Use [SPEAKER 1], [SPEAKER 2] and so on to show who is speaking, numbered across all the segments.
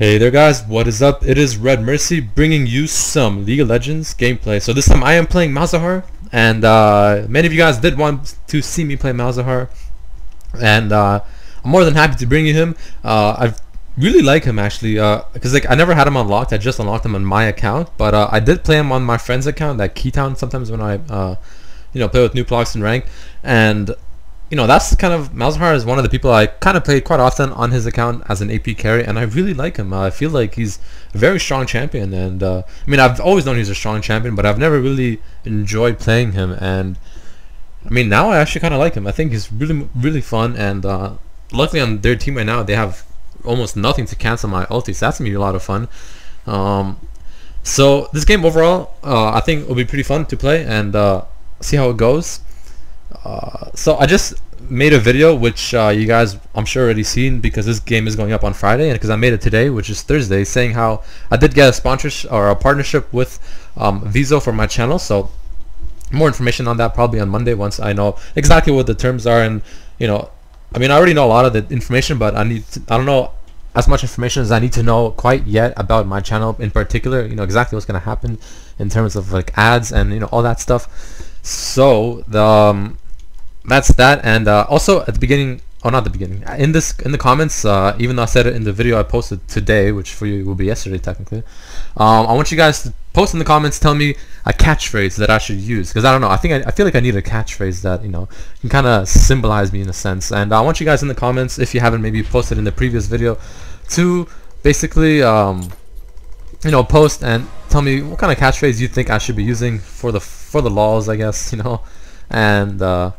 [SPEAKER 1] Hey there guys, what is up? It is Red Mercy bringing you some League of Legends gameplay. So this time I am playing Malzahar and uh, many of you guys did want to see me play Malzahar and uh, I'm more than happy to bring you him. Uh, I really like him actually because uh, like I never had him unlocked, I just unlocked him on my account but uh, I did play him on my friend's account, that Keytown sometimes when I uh, you know play with Nuplox and rank and you know, that's kind of Malzahar is one of the people I kind of played quite often on his account as an AP carry, and I really like him. I feel like he's a very strong champion, and uh, I mean, I've always known he's a strong champion, but I've never really enjoyed playing him. And I mean, now I actually kind of like him. I think he's really, really fun, and uh, luckily on their team right now, they have almost nothing to cancel my ulti, so that's gonna be a lot of fun. Um, so this game overall, uh, I think will be pretty fun to play and uh, see how it goes. Uh, so I just made a video which uh, you guys I'm sure already seen because this game is going up on Friday and because I made it today which is Thursday saying how I did get a sponsorship or a partnership with um, for my channel. So more information on that probably on Monday once I know exactly what the terms are and you know I mean I already know a lot of the information but I need to, I don't know as much information as I need to know quite yet about my channel in particular you know exactly what's gonna happen in terms of like ads and you know all that stuff so the um, that's that and uh, also at the beginning oh not the beginning in this in the comments uh, even though I said it in the video I posted today which for you will be yesterday technically um, I want you guys to post in the comments tell me a catchphrase that I should use because I don't know I think I, I, feel like I need a catchphrase that you know can kind of symbolize me in a sense and I want you guys in the comments if you haven't maybe posted in the previous video to basically um, you know post and tell me what kind of catchphrase you think I should be using for the for the laws I guess you know and uh,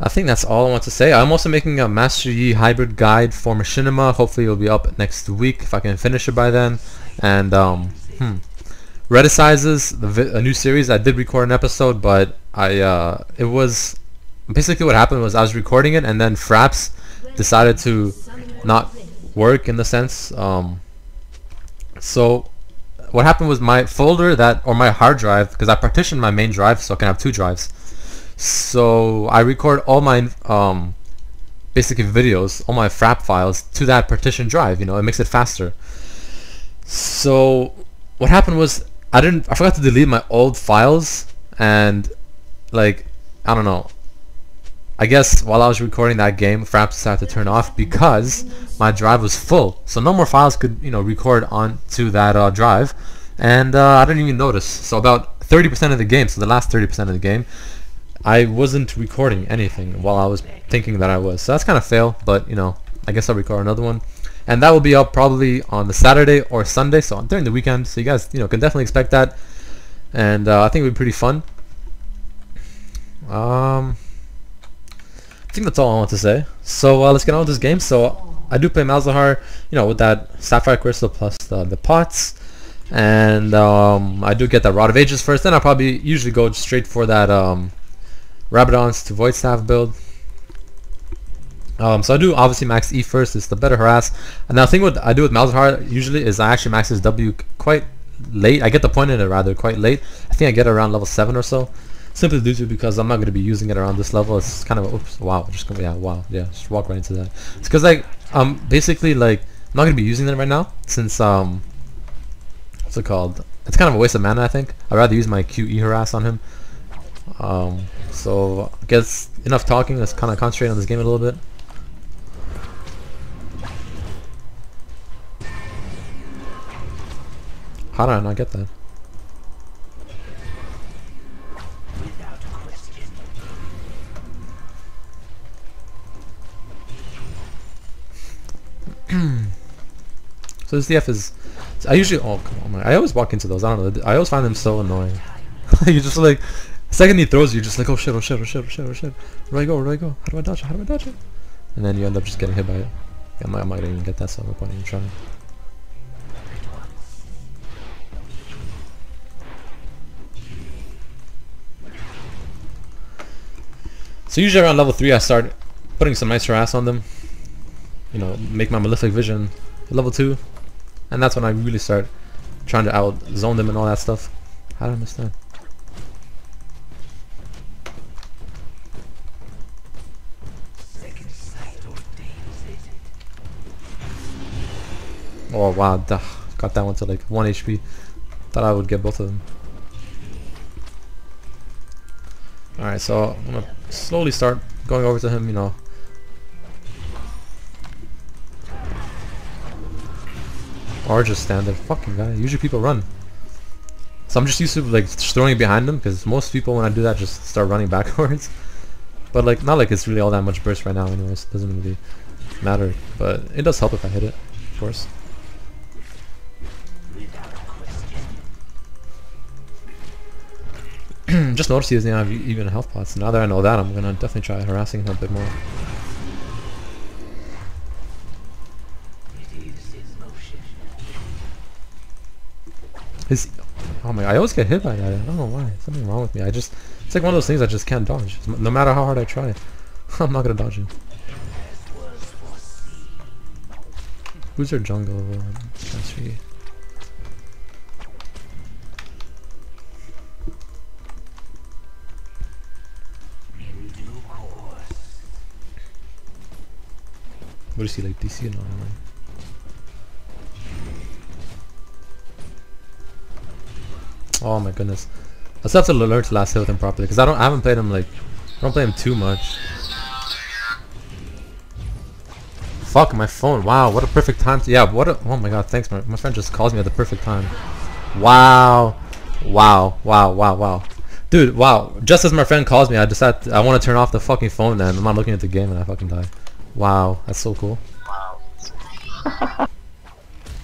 [SPEAKER 1] I think that's all I want to say. I'm also making a Master Yi hybrid guide for Machinima. Hopefully it'll be up next week if I can finish it by then. And um, hmm. The a new series. I did record an episode, but I uh, it was basically what happened was I was recording it, and then Fraps decided to not work in the sense. Um, so what happened was my folder that or my hard drive because I partitioned my main drive so I can have two drives so I record all my um, basically videos, all my frap files to that partition drive. You know, it makes it faster. So what happened was I didn't, I forgot to delete my old files, and like I don't know. I guess while I was recording that game, Fraps decided to turn off because my drive was full. So no more files could, you know, record onto that uh, drive. And uh, I didn't even notice. So about 30% of the game, so the last 30% of the game, I wasn't recording anything while I was thinking that I was. So that's kind of fail, but you know, I guess I'll record another one. And that will be up probably on the Saturday or Sunday, so during the weekend. So you guys, you know, can definitely expect that. And uh, I think it'll be pretty fun. Um, think that's all I want to say. So uh, let's get on with this game. So I do play Malzahar, you know, with that Sapphire Crystal plus the, the pots. And um, I do get that Rod of Ages first. Then I'll probably usually go straight for that um, Rabadon's to Void Staff build. Um, so I do obviously max E first, it's the better harass. And now the thing what I do with Malzahar usually is I actually max his W quite late. I get the point in it rather quite late. I think I get around level 7 or so. Simply due to because I'm not going to be using it around this level. It's kind of, oops, wow, just gonna, yeah, wow, yeah, just walk right into that. It's because like, I'm basically like, I'm not going to be using it right now since, um, what's it called? It's kind of a waste of mana I think. I'd rather use my QE harass on him. Um, so I guess enough talking. Let's kind of concentrate on this game a little bit. How did I not get that? So this DF is I usually oh come on I always walk into those I don't know I always find them so annoying you just like second he throws you, you're just like, oh shit, oh shit, oh shit, oh shit, oh shit. Where do I go? Where do I go? How do I dodge it? How do I dodge it? And then you end up just getting hit by it. I'm I'm not gonna even get that, so no point in trying. So usually around level 3 I start putting some nice harass on them. You know, make my Malefic Vision level 2. And that's when I really start trying to out zone them and all that stuff. How did I miss that? Oh wow, duh, got that one to like 1 HP. Thought I would get both of them. Alright, so I'm gonna slowly start going over to him, you know. Or just stand there. Fucking guy. Usually people run. So I'm just used to like throwing it behind them because most people when I do that just start running backwards. But like not like it's really all that much burst right now anyways. It doesn't really matter. But it does help if I hit it, of course. just noticed he doesn't have even health pots. Now that I know that, I'm gonna definitely try harassing him a bit more. His, oh my! I always get hit by that. I don't know why. Something wrong with me. I just, it's like one of those things I just can't dodge. No matter how hard I try, I'm not gonna dodge him. Who's your jungle? Can't. What is he like DC and online? Oh my goodness. I still have to learn to last hit with him properly because I don't I haven't played him like I don't play him too much. Fuck my phone. Wow, what a perfect time to yeah, what a oh my god, thanks my my friend just calls me at the perfect time. Wow. Wow, wow, wow, wow. Dude, wow. Just as my friend calls me, I decide to, I want to turn off the fucking phone then. I'm not looking at the game and I fucking die. Wow, that's so cool. Wow.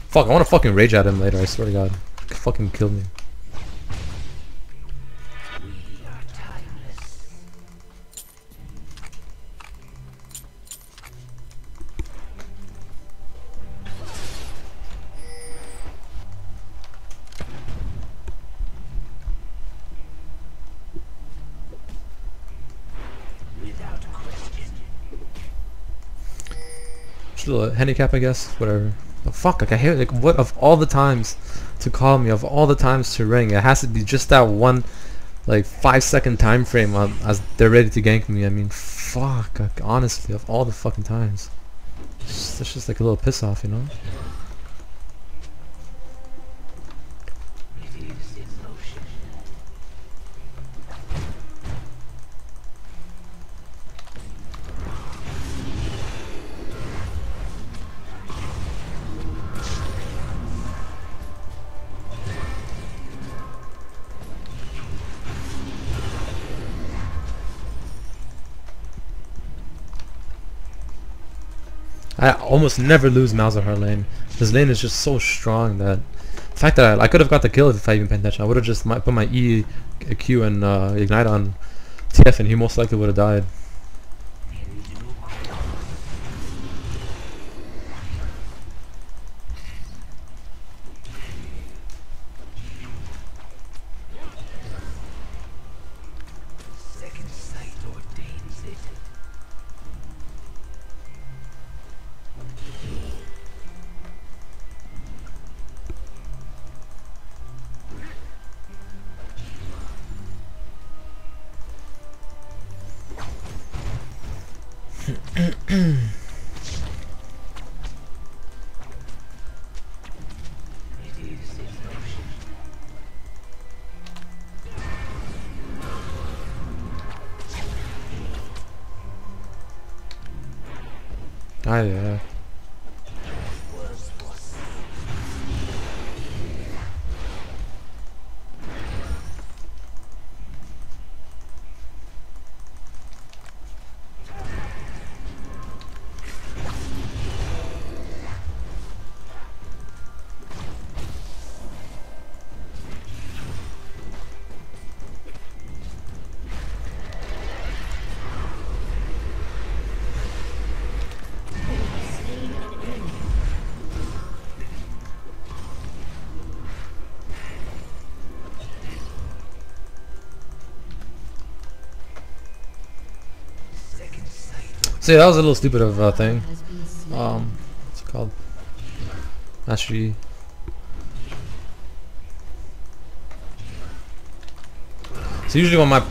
[SPEAKER 1] Fuck, I want to fucking rage at him later, I swear to god. Fucking kill me. Still a handicap, I guess. Whatever. Oh, fuck, like I hate like what of all the times to call me, of all the times to ring, it has to be just that one like five second time frame as they're ready to gank me. I mean, fuck. Like, honestly, of all the fucking times, it's just, it's just like a little piss off, you know. I almost never lose Malzahar lane. His lane is just so strong that the fact that I, I could have got the kill if I even paid attention. I would have just put my E, Q, and uh, Ignite on TF, and he most likely would have died. Ah yeah. Yeah, that was a little stupid of a thing. Um, what's it called? Mastery. So usually when my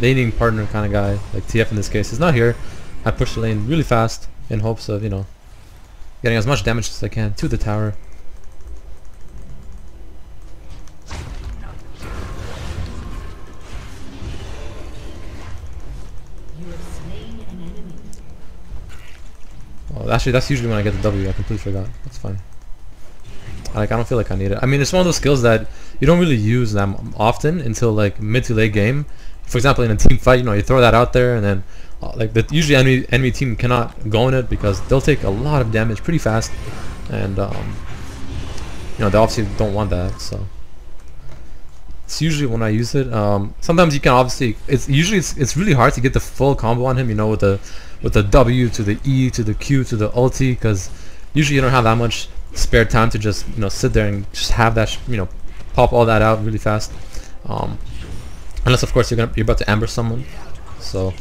[SPEAKER 1] laning partner kind of guy, like TF in this case, is not here, I push the lane really fast in hopes of, you know, Getting as much damage as I can to the tower. Actually, that's usually when I get the W. I completely forgot. That's fine. Like, I don't feel like I need it. I mean, it's one of those skills that you don't really use them often until like mid to late game. For example, in a team fight, you know, you throw that out there, and then uh, like the usually enemy enemy team cannot go in it because they'll take a lot of damage pretty fast, and um, you know they obviously don't want that. So it's usually when I use it. Um, sometimes you can obviously it's usually it's, it's really hard to get the full combo on him. You know, with the with the W to the E to the Q to the ulti because usually you don't have that much spare time to just you know sit there and just have that you know pop all that out really fast. Um, unless of course you're gonna you're about to amber someone. So.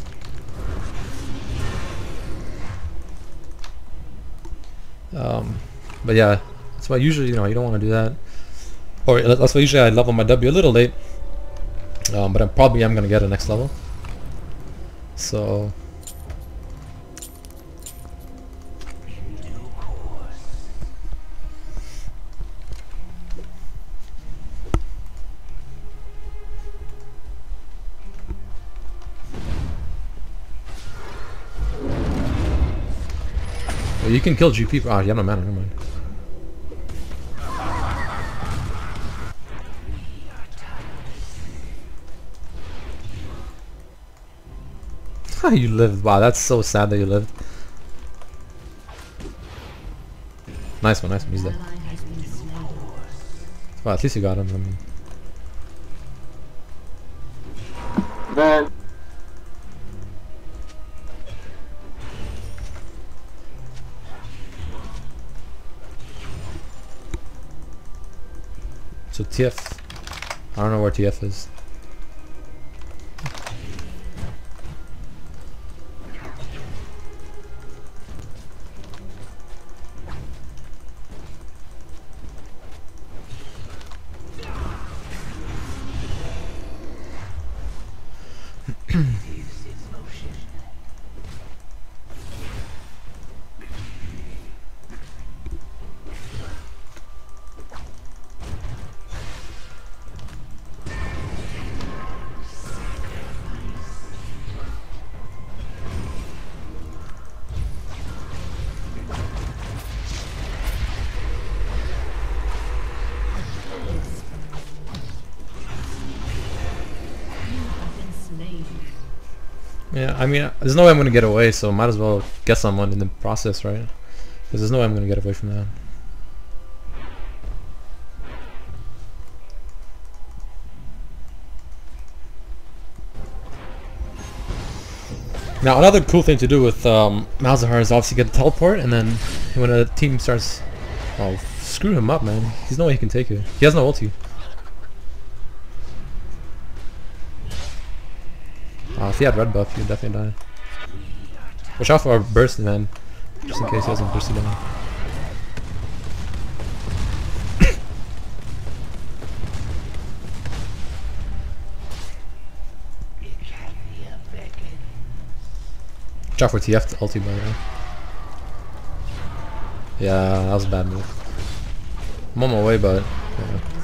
[SPEAKER 1] Um, but yeah, that's why usually you know you don't want to do that. Or that's why usually I level my W a little late. Um, but I probably am gonna get a next level. So you can kill GP. Ah, oh, yeah, no mana. Never mind. you lived. Wow, that's so sad that you lived. Nice one, nice one. He's dead. Well, at least you got him. I mean. So TF, I don't know where TF is. Yeah, I mean, there's no way I'm gonna get away, so might as well get someone in the process, right? Because there's no way I'm gonna get away from that. Now, another cool thing to do with um, Malzahar is obviously get the teleport, and then when a team starts... Oh, screw him up, man. He's no way he can take it. He has no ulti. He had red buff, he'd definitely die. Watch out for our burst man, just in case he hasn't bursted down. Watch out for TF ulti by the way. Yeah, that was a bad move. I'm on my way, but... Yeah.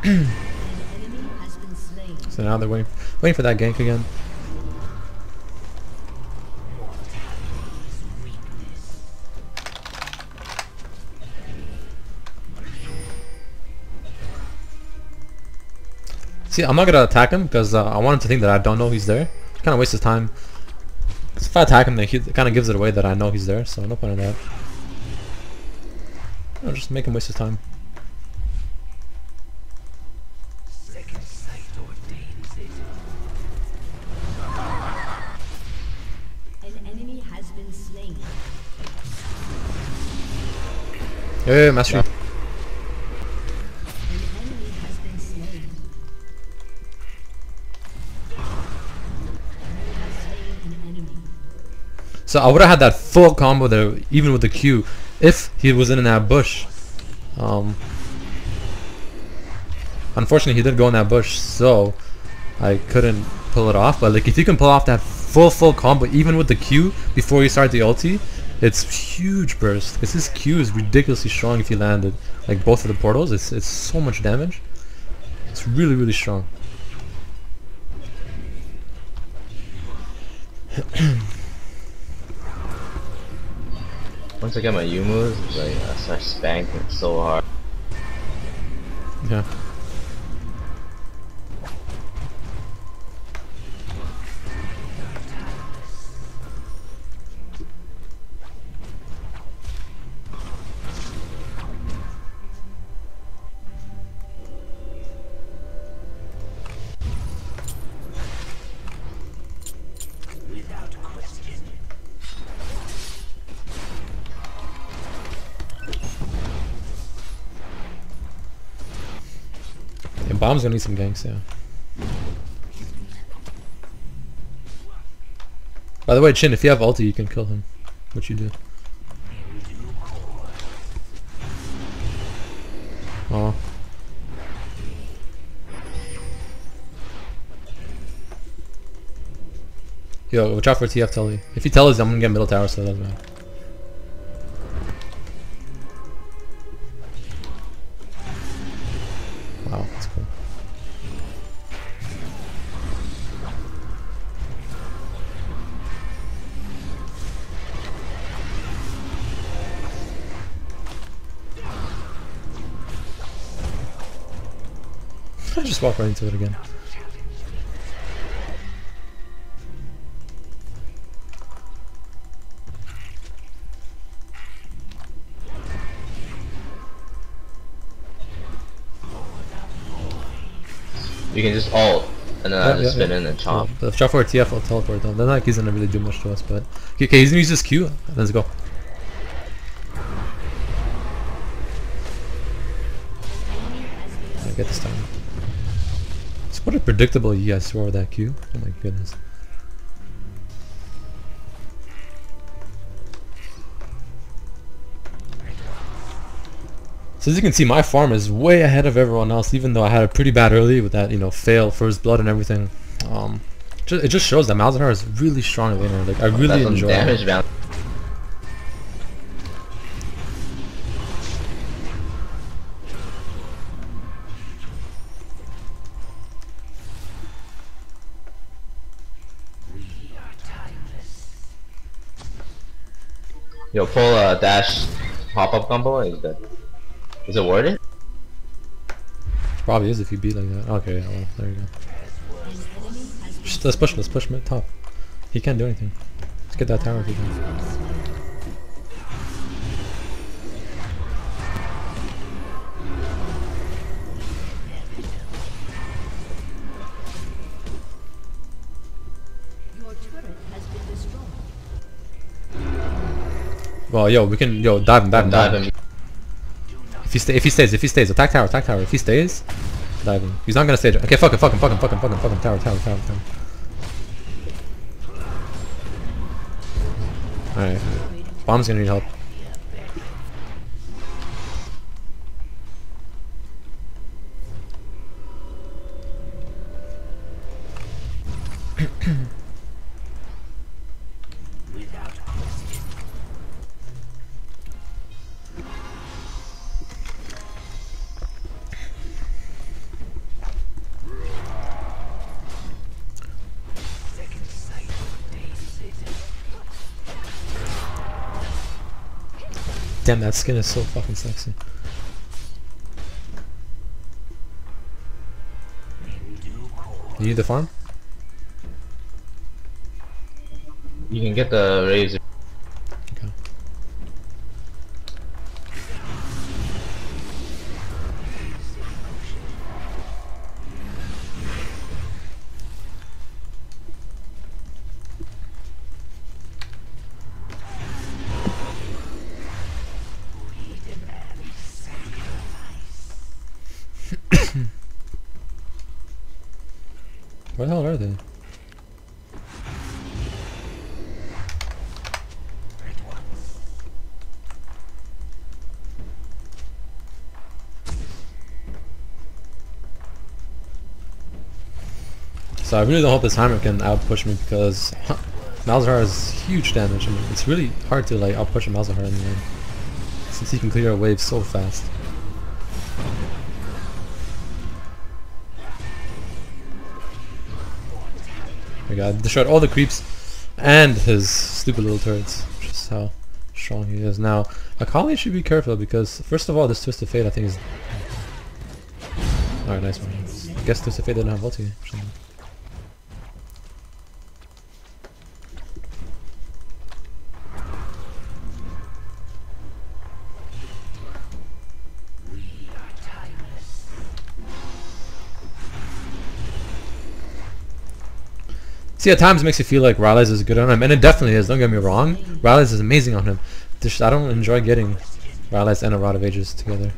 [SPEAKER 1] so now they're waiting, waiting for that gank again. See, I'm not gonna attack him because uh, I want him to think that I don't know he's there. Kind of waste his time. if I attack him, then he kind of gives it away that I know he's there, so no point in that. I'll just make him waste his time. Mastery. Yeah. So I would have had that full combo there, even with the Q, if he was in that bush. Um, unfortunately, he did go in that bush, so I couldn't pull it off. But like, if you can pull off that full full combo, even with the Q before you start the ulti, it's huge burst. Because this Q is ridiculously strong if you landed like both of the portals. It's it's so much damage. It's really really strong.
[SPEAKER 2] Once I get my U moves, like I start spanking so hard.
[SPEAKER 1] Yeah. Bomb's gonna need some ganks, yeah. By the way, Chin, if you have ulti, you can kill him. What you do. Oh. Yo, watch out for TF Tully. If you tell us, I'm gonna get middle tower, so it doesn't matter. I just walk right into it again.
[SPEAKER 2] You can just ult, and then yeah, I just yeah, spin yeah. in and chomp.
[SPEAKER 1] Yeah, the shot for TF will teleport though. Like he's gonna really do much to us, but okay, okay he's gonna use his Q. Let's go. What you guys for that Q. Oh my goodness. So as you can see, my farm is way ahead of everyone else, even though I had a pretty bad early with that, you know, fail, first blood and everything. Um, it just shows that Malzahar is really strong laner. Like, I really enjoy it.
[SPEAKER 2] Yo, pull a dash pop-up combo is that is it worth it?
[SPEAKER 1] Probably is if you beat like that. Okay, well, there you go. Let's push, let's push him top. He can't do anything. Let's get that tower if he can. Well, yo, we can yo dive him, dive him, dive him. If he stay, if he stays, if he stays, attack tower, attack tower. If he stays, dive him. He's not gonna stay. Okay, fuck him, fuck him, fuck him, fuck him, fuck him, fuck him. Tower, tower, tower, tower. All right, bomb's gonna need help. Damn, that skin is so fucking sexy. You need the farm?
[SPEAKER 2] You can get the razor.
[SPEAKER 1] So I really don't hope this Heimer can outpush me because Malzahar has huge damage and it's really hard to like outpush a Malzahar in the end. Since he can clear a wave so fast. Oh my god, destroyed all the creeps and his stupid little turrets. Just how strong he is. Now, Akali should be careful because first of all this Twisted Fate I think is Alright, nice one. I guess Twisted Fate didn't have ulti See, at times it makes you feel like Rylai's is good on him, and it definitely is, don't get me wrong. Rylai's is amazing on him. Just, I don't enjoy getting Rylai's and a Rod of Ages together.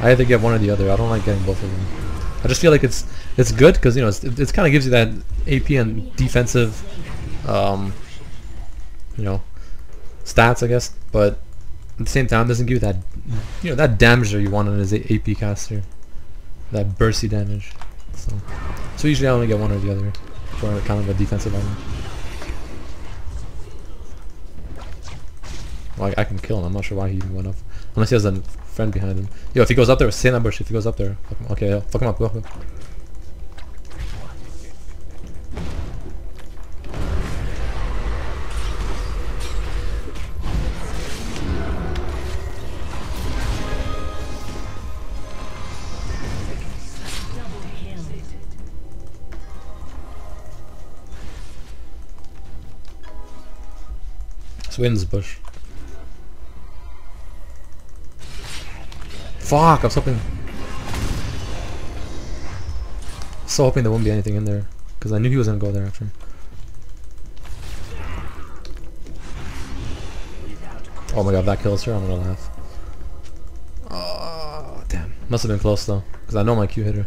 [SPEAKER 1] I either get one or the other. I don't like getting both of them. I just feel like it's it's good because you know it's, it, it kind of gives you that AP and defensive, um, you know, stats I guess. But at the same time, doesn't give you that you know that damage that you want on his AP caster, that bursty damage. So, so usually I only get one or the other for kind of a defensive item. Well, I, I can kill him. I'm not sure why he even went up. Unless he has a friend behind him. Yo, if he goes up there, stay in that bush. If he goes up there. Fuck him. Okay, yeah, fuck him up. Go. Let's bush. Fuck, I was hoping... So hoping there won't be anything in there. Because I knew he was gonna go there after. Oh my god, that kills her, I'm gonna laugh. Oh, damn. Must have been close though. Because I know my Q hit her.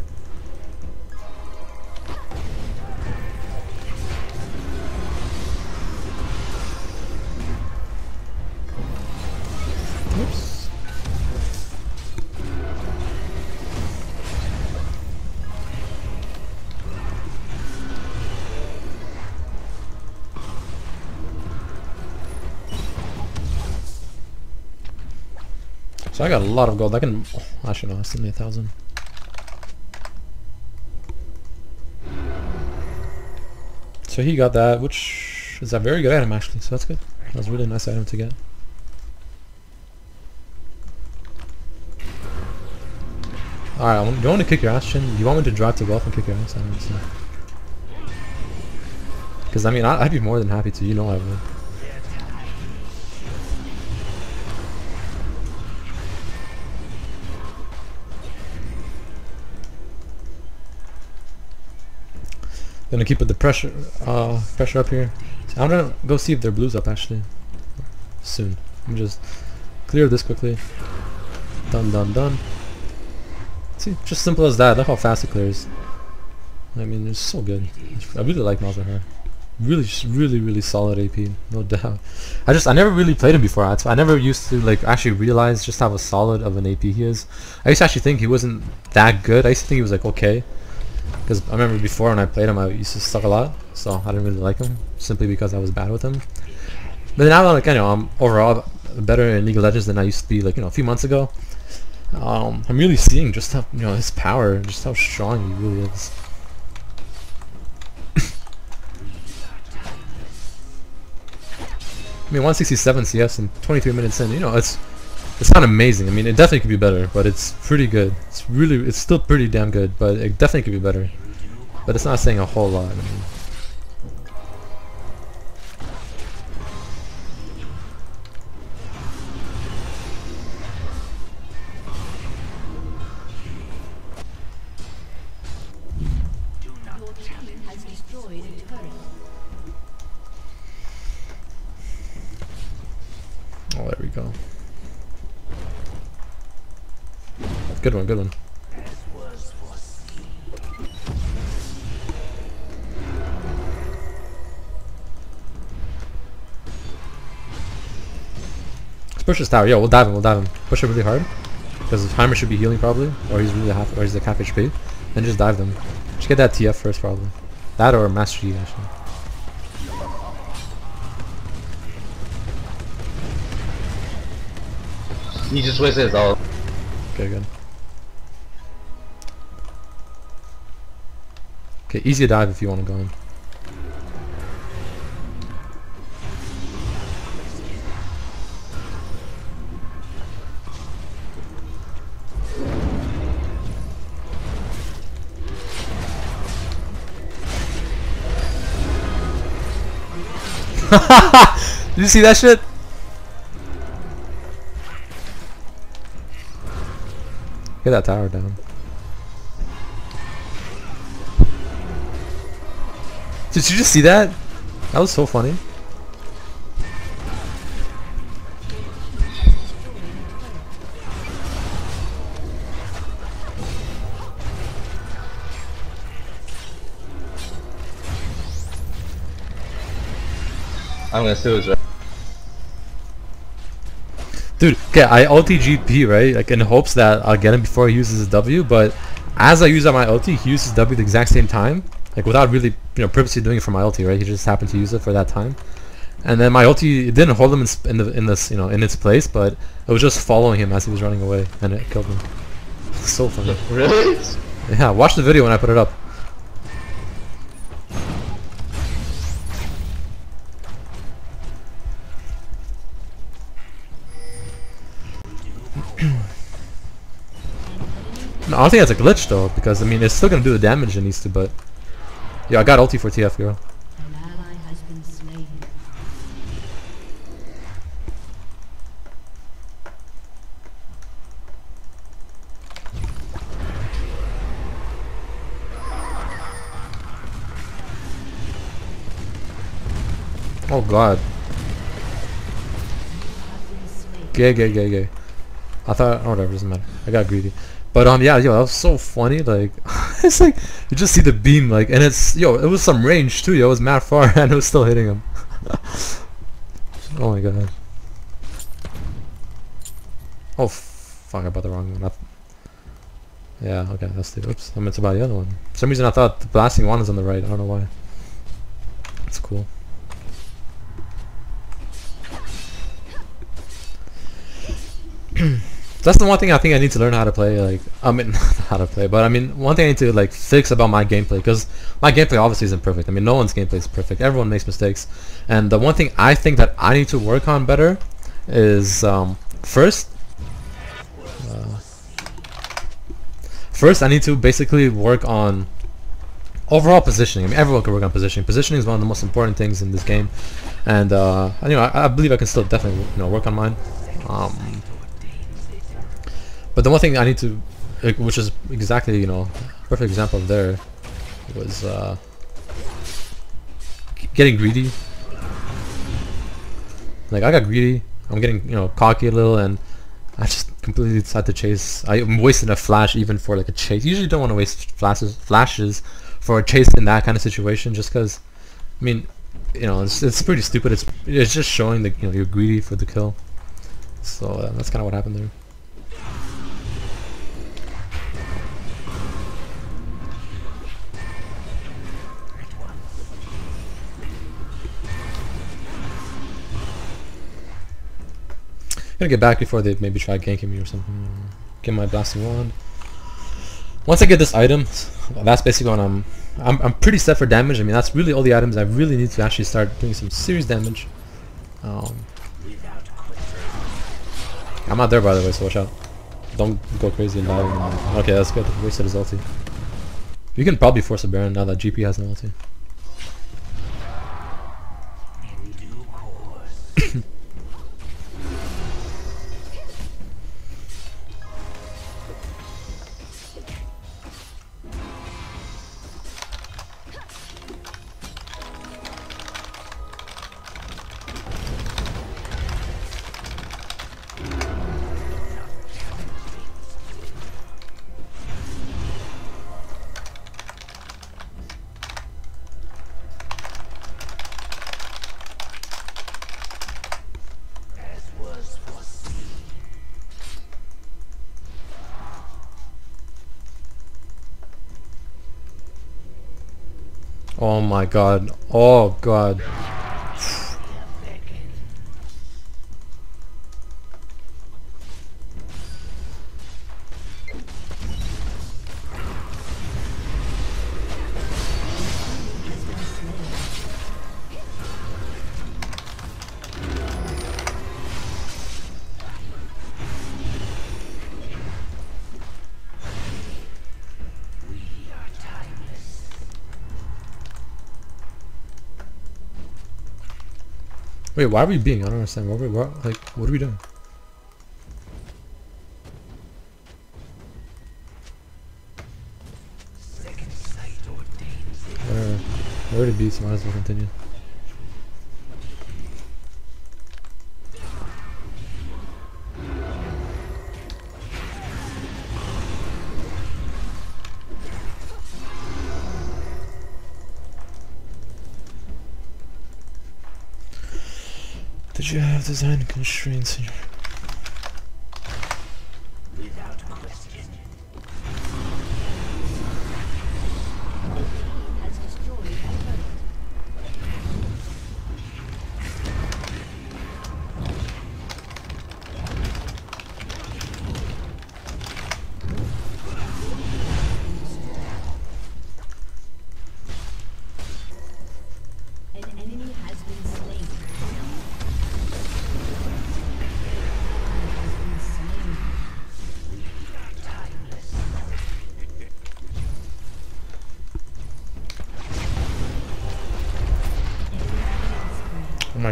[SPEAKER 1] So I got a lot of gold. I can. Oh, I should no, it's only a thousand. So he got that, which is a very good item actually. So that's good. That was a really nice item to get. Alright, I do you want to kick your ass, Chin? Do you want me to drive to golf and kick your ass? I don't. Because, I mean, I'd be more than happy to. You know I would. Gonna keep the pressure, uh, pressure up here. I'm gonna go see if their blues up actually. Soon. Me just clear this quickly. Done, done, done. See, just simple as that. Look how fast it clears. I mean, it's so good. I really like Malzahar. Really, really, really solid AP, no doubt. I just, I never really played him before. I, I never used to like actually realize just how solid of an AP he is. I used to actually think he wasn't that good. I used to think he was like okay. Because I remember before when I played him, I used to suck a lot, so I didn't really like him simply because I was bad with him. But now, like you know, I'm overall better in League of Legends than I used to be, like you know, a few months ago. Um, I'm really seeing just how you know his power, just how strong he really is. I mean, 167 CS in 23 minutes in. You know, it's it's not amazing. I mean, it definitely could be better, but it's pretty good. It's really, it's still pretty damn good, but it definitely could be better. But it's not saying a whole lot. I mean. Oh, there we go. Good one, good one. Let's push this tower. Yeah, we'll dive him, we'll dive him. Push it really hard. Because Heimer should be healing probably. Or he's really half or he's like half HP. Then just dive them. Just get that TF first probably. That or Master Yi actually.
[SPEAKER 2] He just wasted his ult.
[SPEAKER 1] Okay, good. Okay, easy dive if you want to go in. Did you see that shit? Get that tower down. Did you just see that? That was so funny.
[SPEAKER 2] I'm gonna sue his right.
[SPEAKER 1] Dude, okay, I ulti GP, right? Like in hopes that I'll get him before he uses his W, but as I use on my ulti, he uses W the exact same time. Like without really, you know, purposely doing it for my ulti, right? He just happened to use it for that time. And then my ulti it didn't hold him in, sp- in the in this, you know, in its place, but it was just following him as he was running away, and it killed him. so funny.
[SPEAKER 2] Really?
[SPEAKER 1] Yeah, watch the video when I put it up. no, I don't think that's a glitch though, because I mean it's still gonna do the damage it needs to, but yeah, I got ulti for TF girl.
[SPEAKER 3] An ally has been slain.
[SPEAKER 1] Oh god,
[SPEAKER 3] Have been slain.
[SPEAKER 1] gay, gay, gay, gay. I thought, oh, whatever, doesn't matter. I got greedy. But um, yeah, yo, that was so funny. Like, it's like you just see the beam, like, and it's yo, it was some range too. Yo, it was mad far, and it was still hitting him. oh my god. Oh fuck! I bought the wrong one. Yeah, okay, that's the. Oops, I meant to buy the other one. For some reason, I thought the blasting one is on the right. I don't know why. It's cool. That's the one thing I think I need to learn how to play. Like, I mean, not how to play, but I mean, one thing I need to like fix about my gameplay because my gameplay obviously isn't perfect. I mean, no one's gameplay is perfect. Everyone makes mistakes, and the one thing I think that I need to work on better is um, first. Uh, first, I need to basically work on overall positioning. I mean, everyone can work on positioning. Positioning is one of the most important things in this game, and uh, you know, I, I believe I can still definitely you know work on mine. Um, but the one thing I need to, which is exactly you know, perfect example of there, was uh, getting greedy. Like I got greedy. I'm getting you know cocky a little, and I just completely decided to chase. I'm wasting a flash even for like a chase. Usually don't want to waste flashes flashes for a chase in that kind of situation, just because. I mean, you know, it's, it's pretty stupid. It's it's just showing that you know you're greedy for the kill. So uh, that's kind of what happened there. Gonna get back before they maybe try ganking me or something. Get my blasting wand. Once I get this item, that's basically when I'm, I'm I'm pretty set for damage. I mean that's really all the items I really need to actually start doing some serious damage. Um, I'm not there by the way, so watch out. Don't go crazy and die. Okay, that's good. Wasted his ulti. You can probably force a Baron now that GP has no ulti. Oh my god. Oh god. Wait, why are we being? I don't understand. What are we, what, like, what are we doing? We already beat, so might as well continue. Did you have design constraints in your...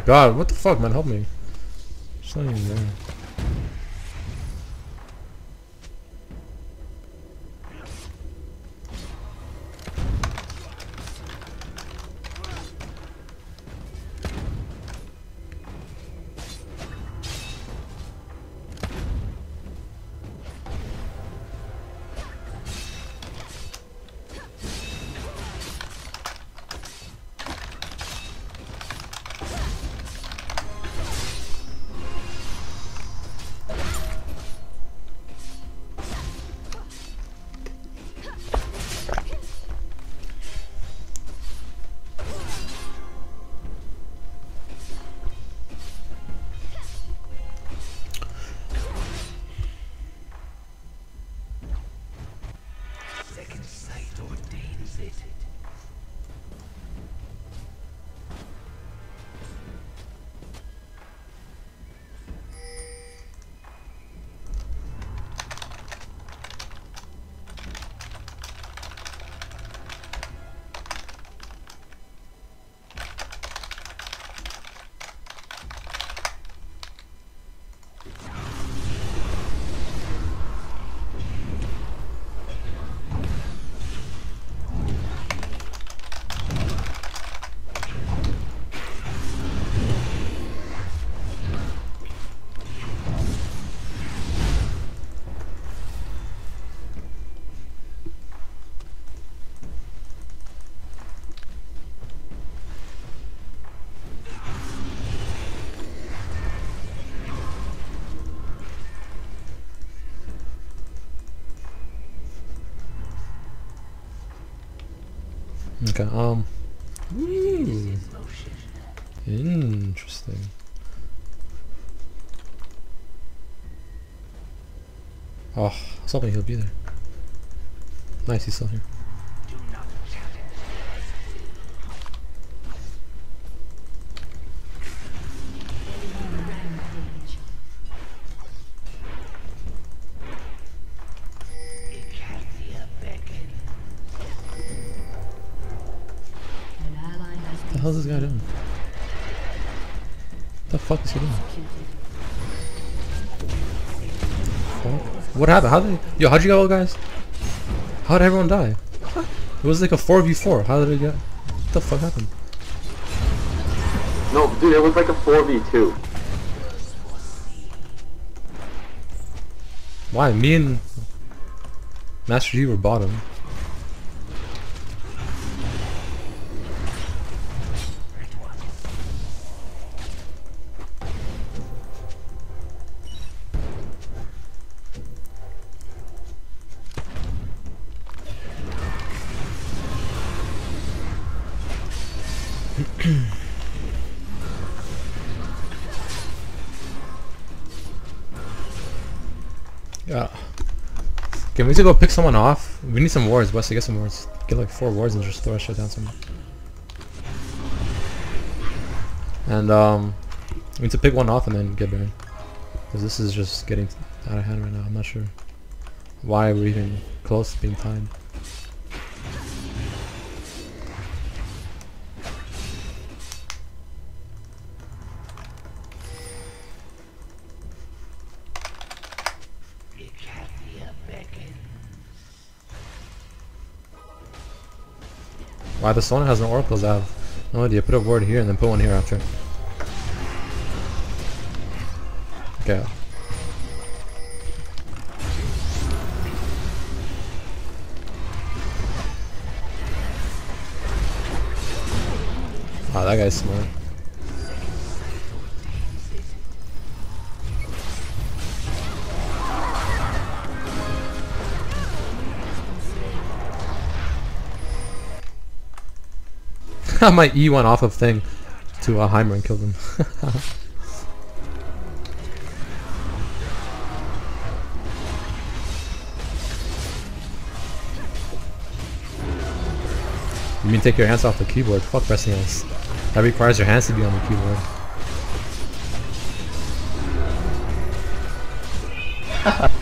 [SPEAKER 1] god, what the fuck, man? Help me. It's not even there. Okay, um... Ooh, interesting. Oh, I was hoping he'll be there. Nice, he's still here. Happened? How did yo? How'd you go, guys? How did everyone die? It was like a four v four. How did it get? What the fuck happened?
[SPEAKER 4] No, dude, it was like a 4v2.
[SPEAKER 1] Why? Me and Master G were bottom. Just go pick someone off? We need some wards, Wesley, get some wards. Get like four wards and just throw a shit down someone. And um we need to pick one off and then get Baron. Because this is just getting out of hand right now. I'm not sure why we're even close to being tied. Why the Sona has no oracles? I have no idea. Put a ward here and then put one here after. Okay. Wow, that guy's smart. My E went off of thing to a Heimer and killed him. you mean take your hands off the keyboard? Fuck pressing S. That requires your hands to be on the keyboard.
[SPEAKER 5] In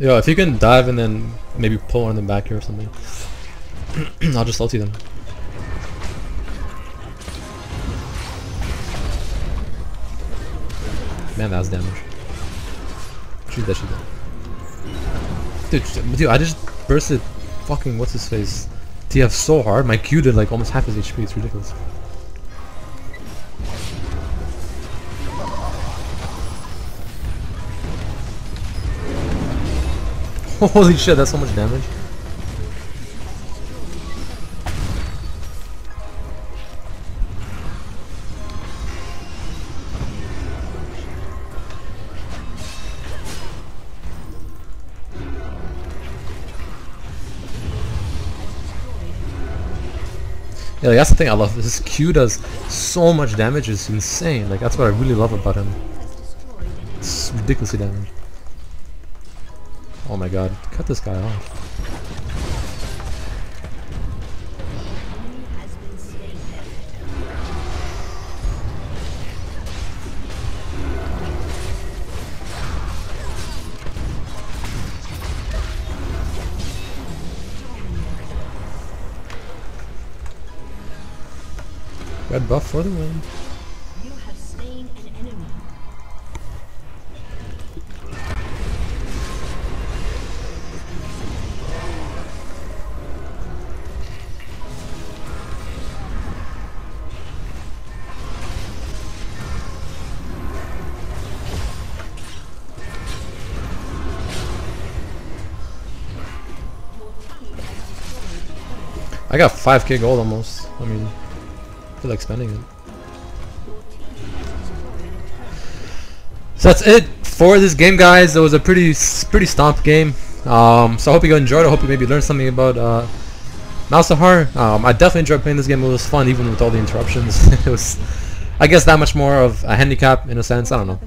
[SPEAKER 1] Yo, if you can dive and then maybe pull one in the back here or something. I'll just ulti them. Man, that was damage. Shoot that shit. Dude, dude, I just bursted fucking what's his face TF so hard. My Q did like almost half his HP. It's ridiculous. Holy shit, that's so much damage. Yeah, like, that's the thing I love. This Q does so much damage. It's insane. Like that's what I really love about him. It's ridiculously damage. Oh my god, cut this guy off. Red buff for the win. I got 5k gold almost. I mean, I feel like spending it. So that's it for this game, guys. It was a pretty pretty stomp game. Um, so I hope you enjoyed. it. I hope you maybe learned something about uh, Malzahar. Um, I definitely enjoyed playing this game. It was fun, even with all the interruptions. it was, I guess, that much more of a handicap in a sense. I don't know.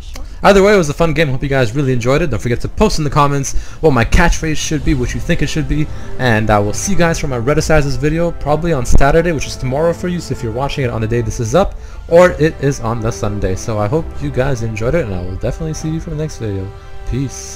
[SPEAKER 1] Either way, it was a fun game. Hope you guys really enjoyed it. Don't forget to post in the comments what my catchphrase should be, what you think it should be, and I will see you guys for my Reticizes video probably on Saturday, which is tomorrow for you. So if you're watching it on the day this is up, or it is on the Sunday. So I hope you guys enjoyed it, and I will definitely see you for the next video. Peace.